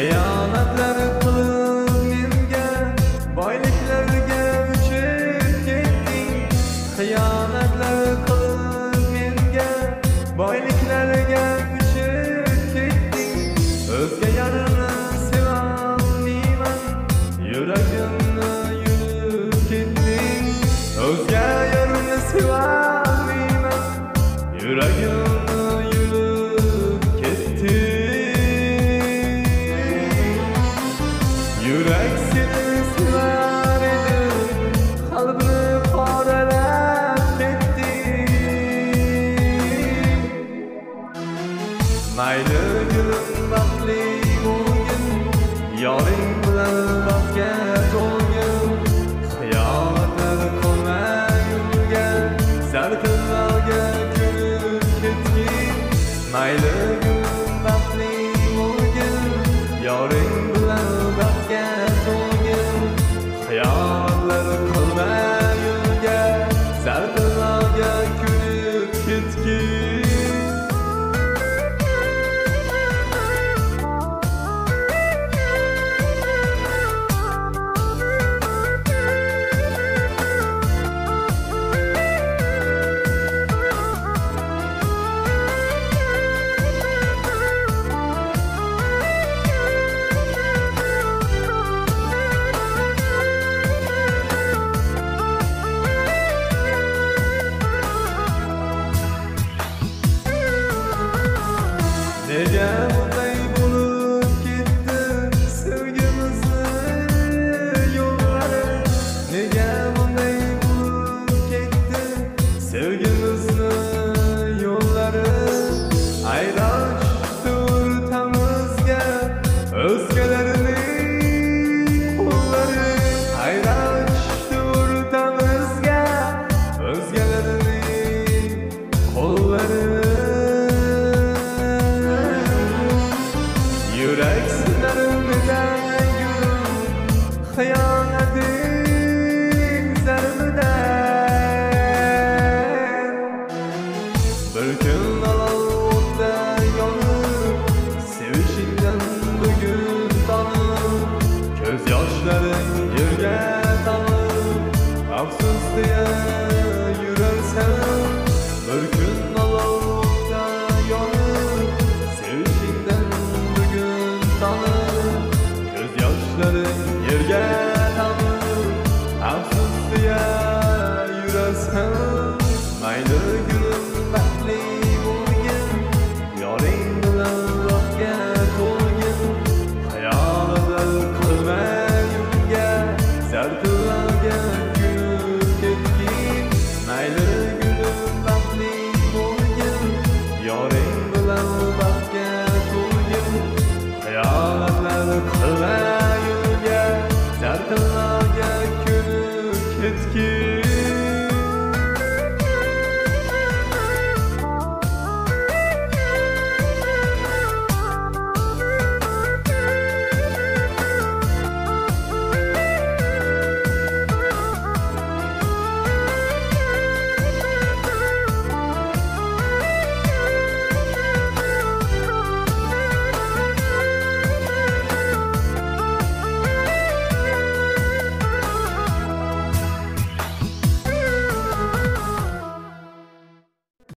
Xiyonatlar qilib menga boyliklarga uchib ketding Xiyonatlar qilib menga boyliklarga uchib ketding O'zga yarini sevolmayman yuragimni yulib ketding O'zga yarini sevolmayman yuragimni Yurak seni sevar edi qalbni qoralab ketding Mayli gulim baxtli bo'lgin yoring bilan baxtga to'lgin xiyonatlar qilmay yurgan sarkillarga ko'nib ketgin mayli llamo diye yürersem Mörkün alovda yanır Sevginden bugün tanır Gözyaşların